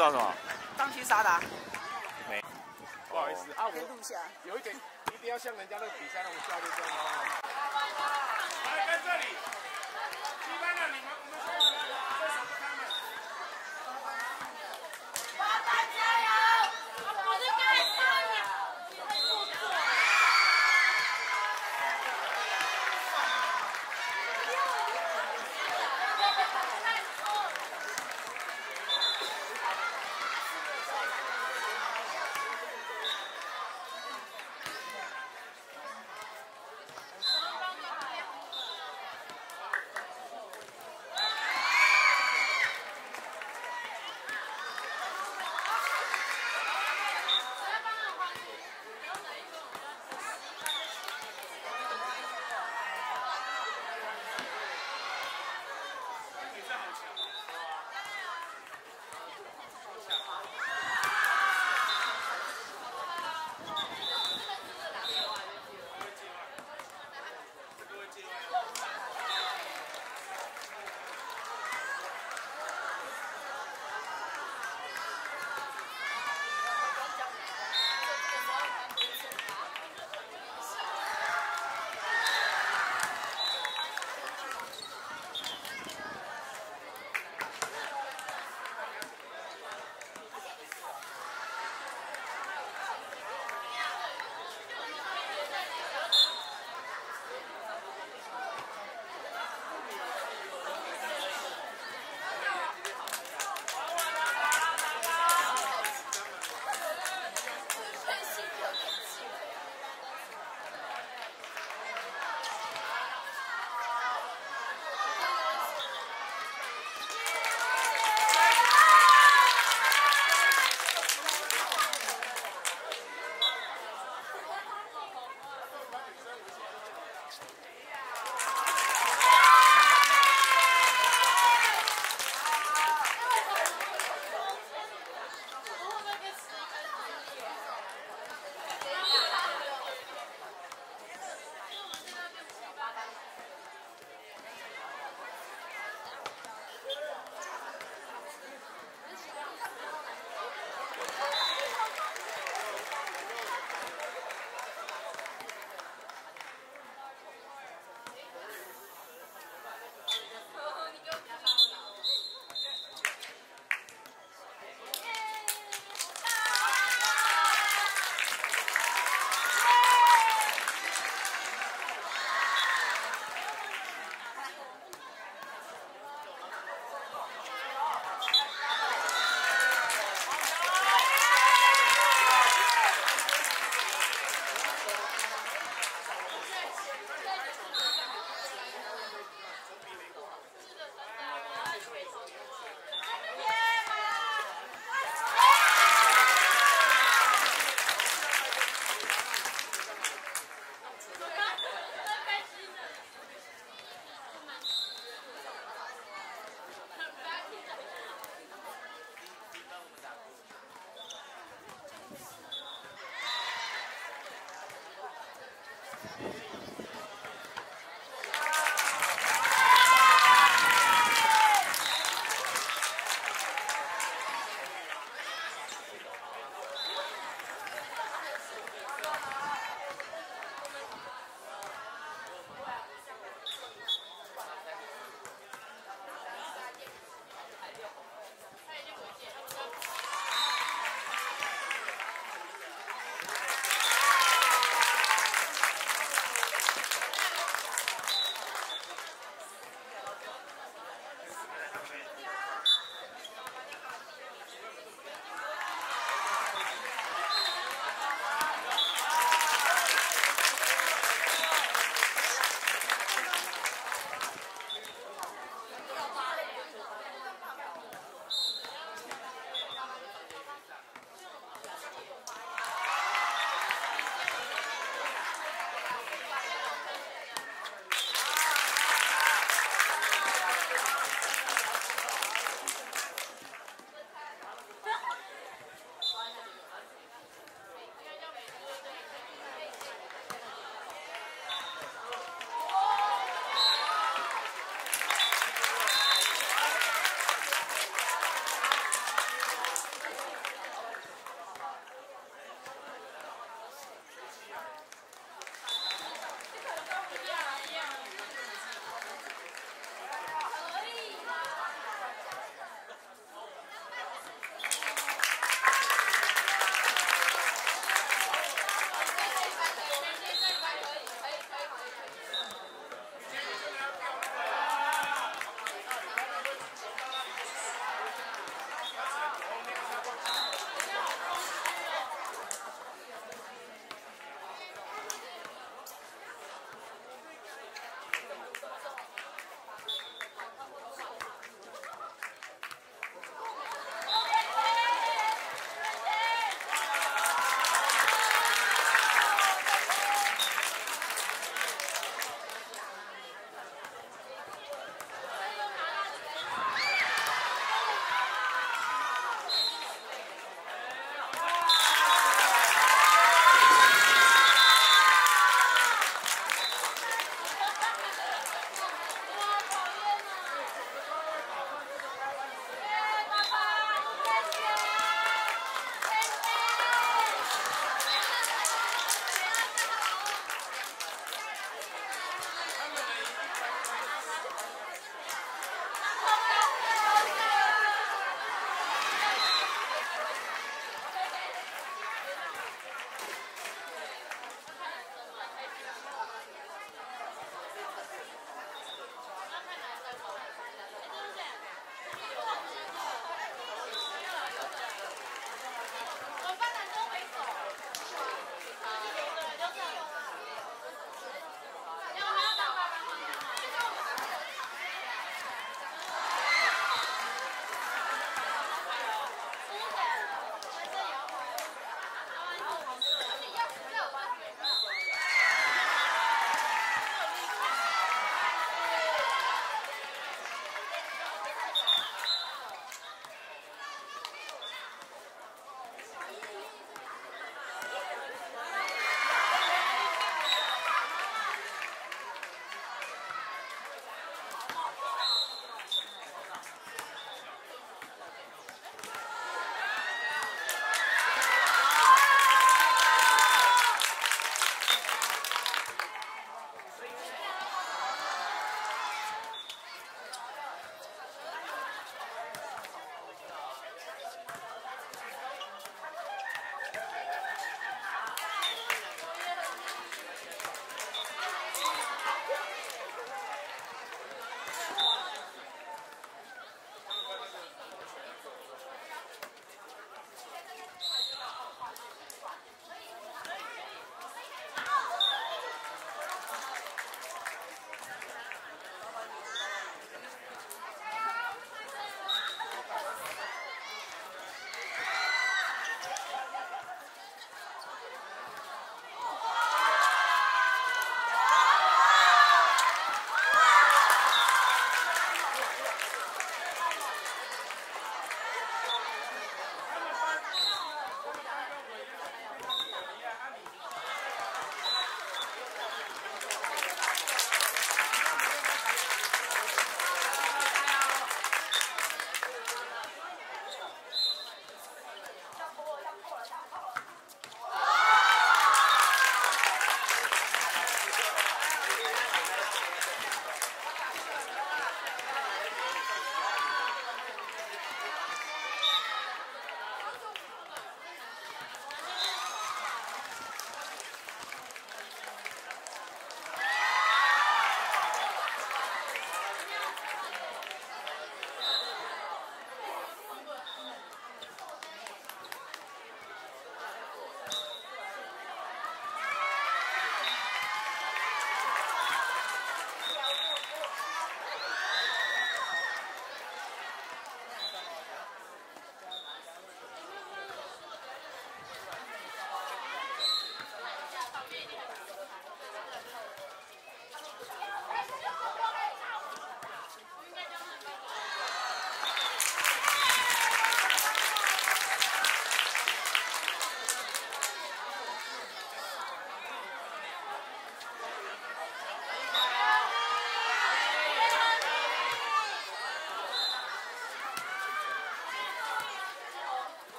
道什么？当心沙达。没。不好意思啊，我录下。有一点一定要像人家那个比赛那种教练这样。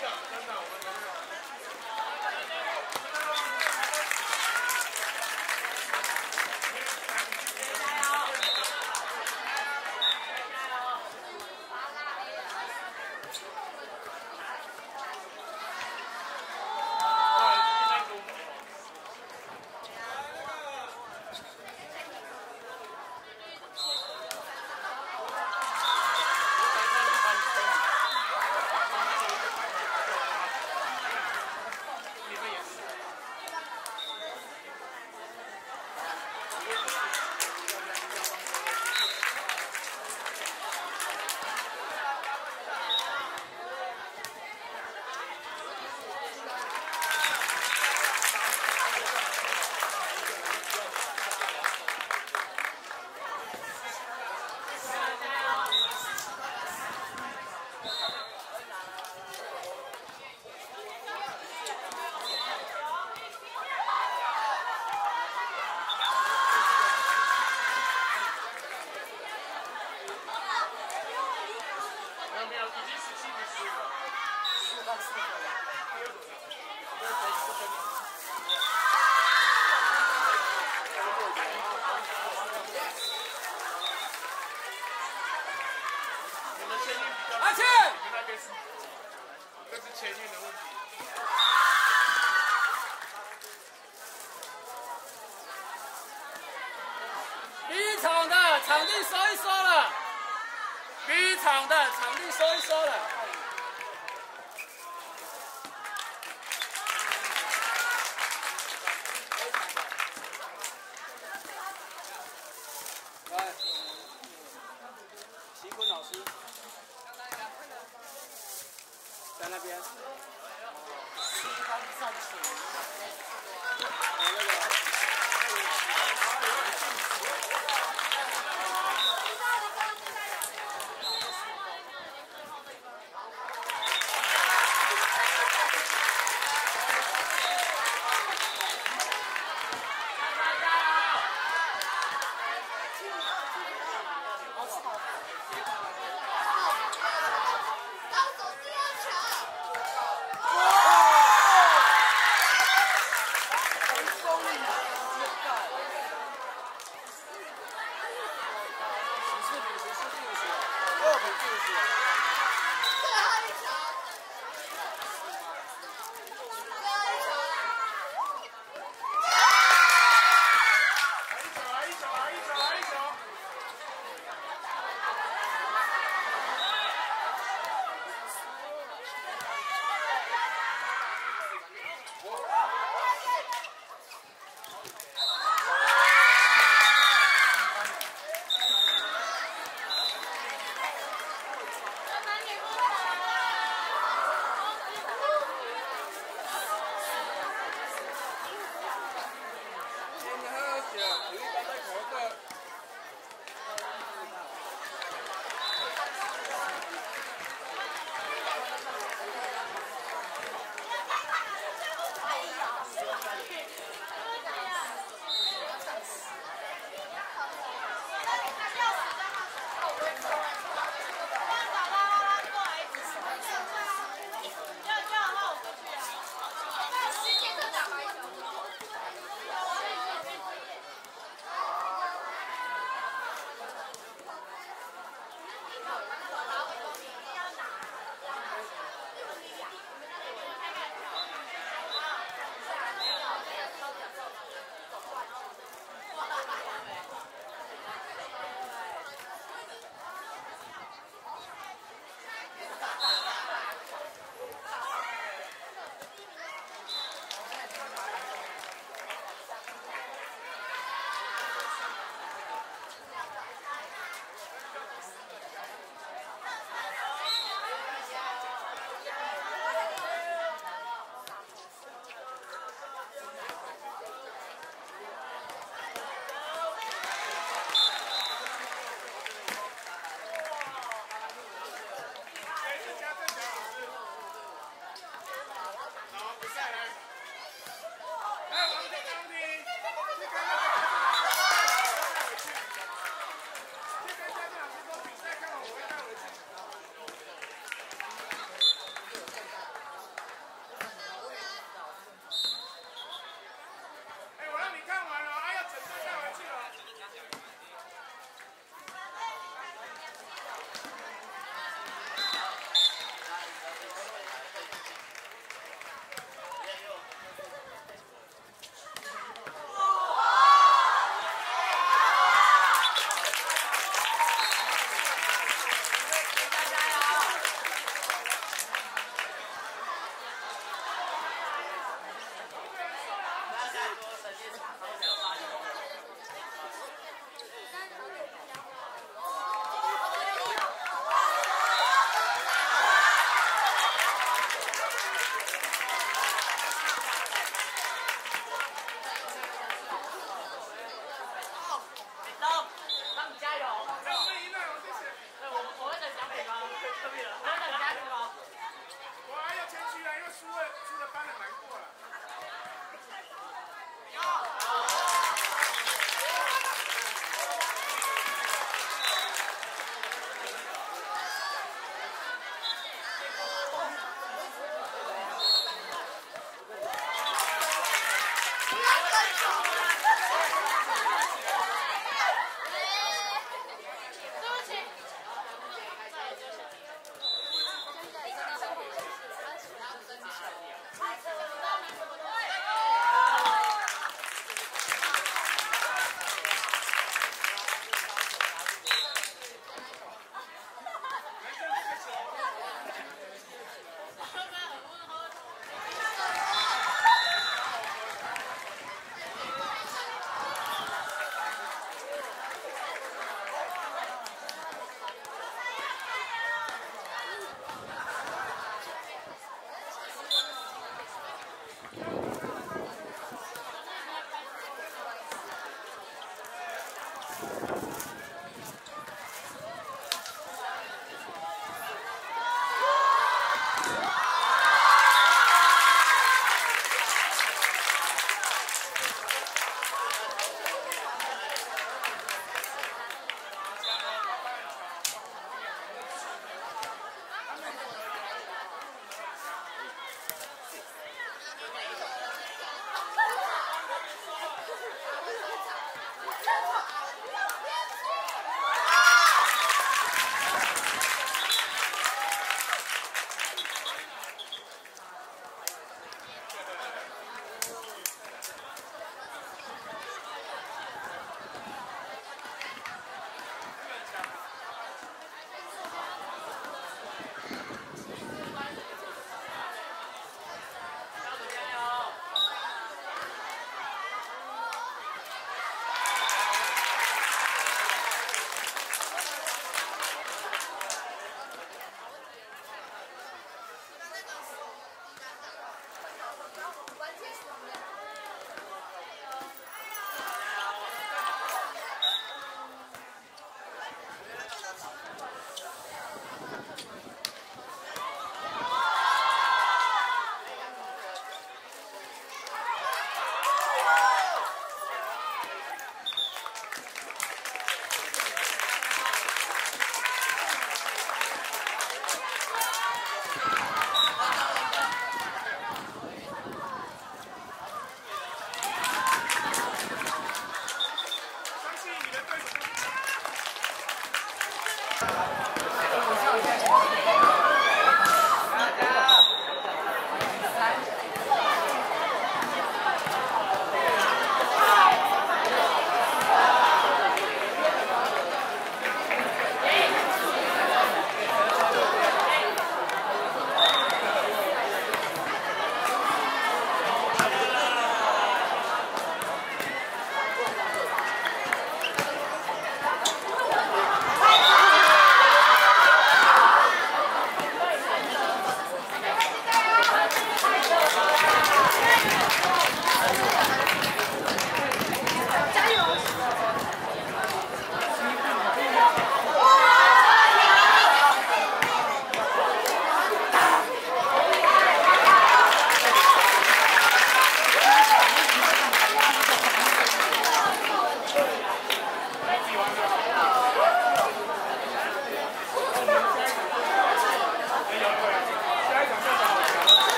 真的，真的，我们。